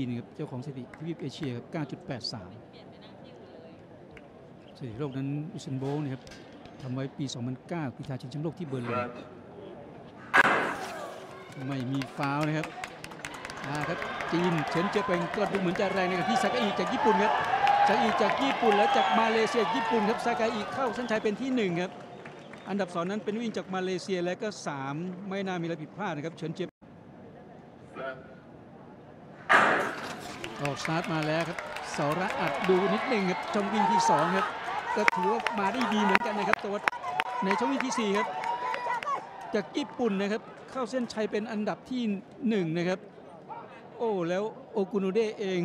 ปีนครับเจ้าของสถิติทวีปเอเชียครับ 9.83สถิติโลกนั้นอูเซนโบลต์นะครับทำไว้ปี 2009กีฬาชิงแชมป์โลกที่เบอร์ลินไม่มีฟาวล์นะครับอ่าครับจีนเฉินเจียเผิงก็ดูเหมือนจะแรงนะครับที่ซากาอิจากญี่ปุ่นครับซากาอิจากญี่ปุ่นแล้วจากมาเลเซียญี่ปุ่นครับซากาอิเข้าเส้นชัยเป็นที่หนึ่งครับ อันดับสองนั้นเป็นวิ่งจากมาเลเซียและก็สามไม่น่ามีอะไรผิดพลาดนะครับเฉินเจย ออกสตาร์ทมาแล้วครับสาระอัดดูนิดหนึ่งครับช่องวิ่งที่สองครับก็ถือว่ามาได้ดีเหมือนกันนะครับแต่ว่าในช่องวิ่งที่สี่ครับจากญี่ปุ่นนะครับ เข้าเส้นชัยเป็นอันดับที่หนึ่งนะครับ โอ้แล้วโอกุโนเดะเอง